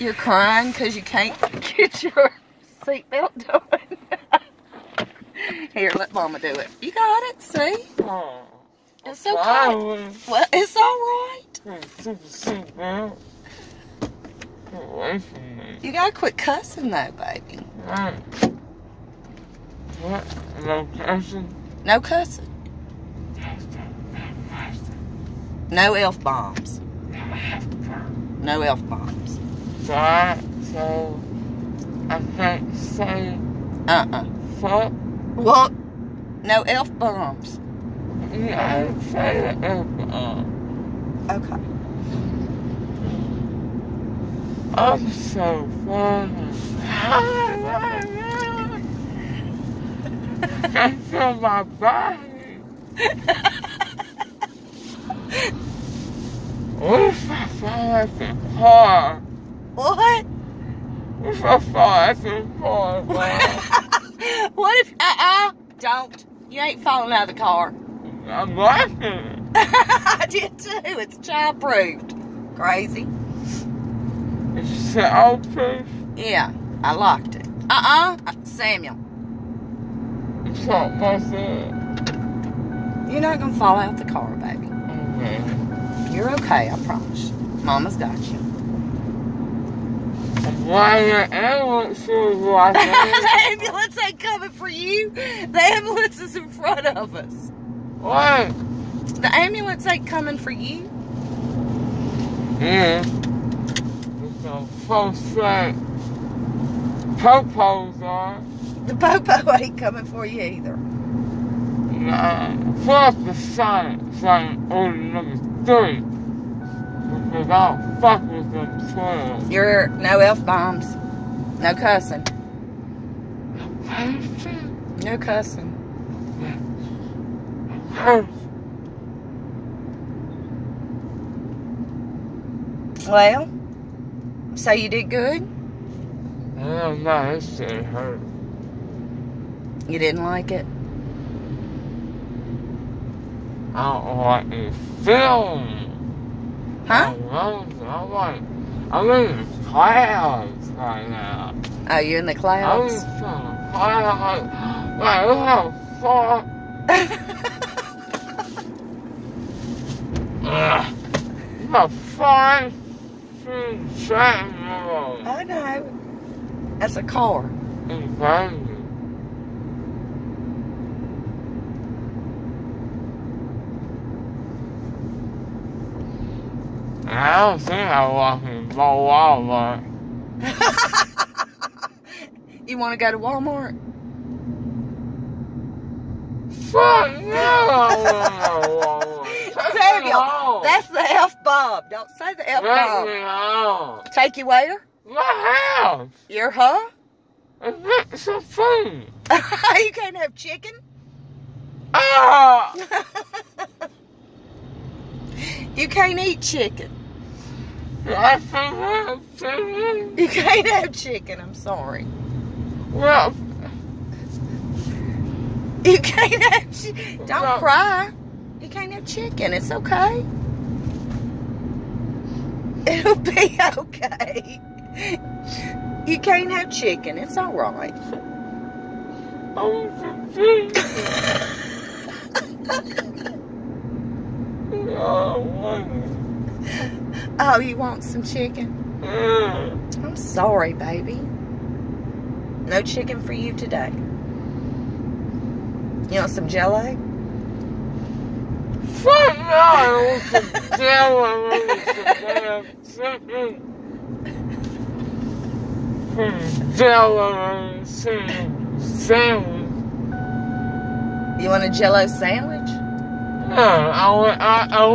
You're crying because you can't get your seatbelt done. Here, let Mama do it. You got it, see? Oh. It's okay. Sorry. Well, it's all right. Seatbelt. Get away from me. You gotta quit cussing though, baby. What? Location? No cussing. No elf bombs. No elf bombs. That, so, I can't say Uh-uh. fuck. What? No elf bombs. Yeah, I say it. Uh, Okay. I'm so funny. I feel my body. What if I fall out the car? What? What if I fall the car? what if, uh-uh, don't. You ain't falling out of the car. I'm laughing. I did too. It's child-proofed. Crazy. It's soundproof. Yeah, I locked it. Uh-uh, Samuel. It's not my. You're not gonna fall out the car, baby. Okay. You're okay, I promise. Mama's got you. Why the ambulance is was the ambulance ain't coming for you. The ambulance is in front of us. What? The ambulance ain't coming for you. Yeah. It's a false flag. Popos are. The popo ain't coming for you either. Nah. Fuck the science. Sign order oh, number three. Don't fuck with them 12. You're no elf bombs. No cussing. No cussing. Well, so you did good? Hell no, shit hurt. You didn't like it? I don't like this film. Huh? I love it. I'm like, I'm in the clouds right now. Oh, you're in the clouds? I'm in the clouds. Like, look how far. Ugh. My fine food track. I know. That's a car. in I don't think I walk in Walmart. you want to go to Walmart? Fuck no! I wanna go Walmart. Take me Samuel, that's the F bomb. Don't say the F Take bomb. Take you where? My house. Your huh? And get some food. you can't have chicken? Ah! you can't eat chicken. I think I'm chicken. You can't have chicken. I'm sorry. Well, You can't have chicken. Don't cry. You can't have chicken. It's okay. It'll be okay. You can't have chicken. It's all right. Oh, I'm confused. Oh, what? Oh, you want some chicken? Mm. I'm sorry, baby. No chicken for you today. You want some jello? Fuck no! I want some jello. Want some Jello sandwich. You want a jello sandwich? No, I want, I, I